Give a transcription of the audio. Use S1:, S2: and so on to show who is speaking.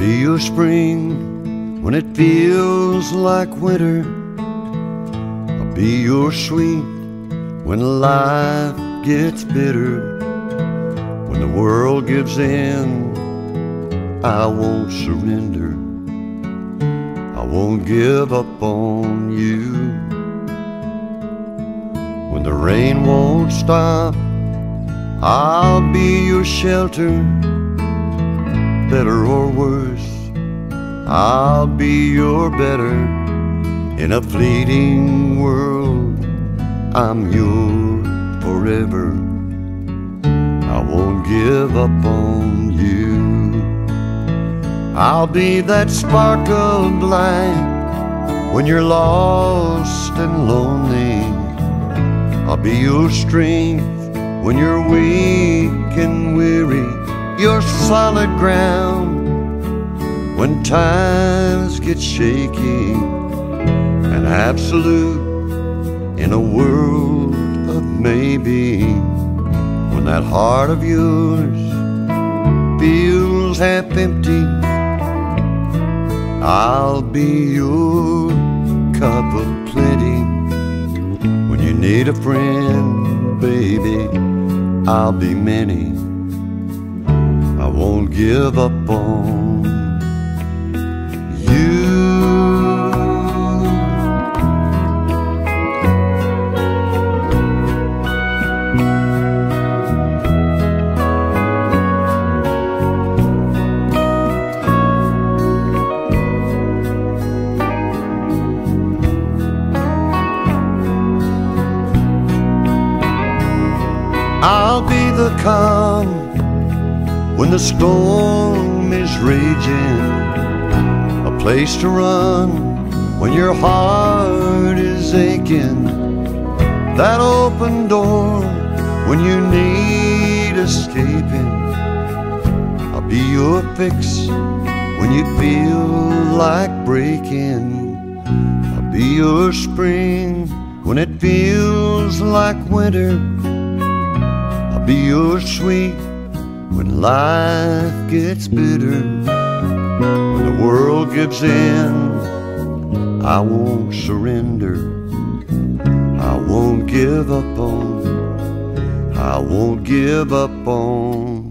S1: your spring when it feels like winter. I'll be your sweet when life gets bitter. When the world gives in, I won't surrender. I won't give up on you. When the rain won't stop, I'll be your shelter. Better or worse, I'll be your better. In a fleeting world, I'm yours forever. I won't give up on you. I'll be that spark of light when you're lost and lonely. I'll be your strength when you're weak and weary. Your solid ground when times get shaky. And absolute in a world of maybe. When that heart of yours feels half empty. I'll be your cup of plenty. When you need a friend, baby, I'll be many. Won't give up on you. I'll be the calm when the storm is raging, a place to run when your heart is aching, that open door when you need escaping. I'll be your fix when you feel like breaking. I'll be your spring when it feels like winter. I'll be your sweet when life gets bitter. When the world gives in, I won't surrender. I won't give up on, I won't give up on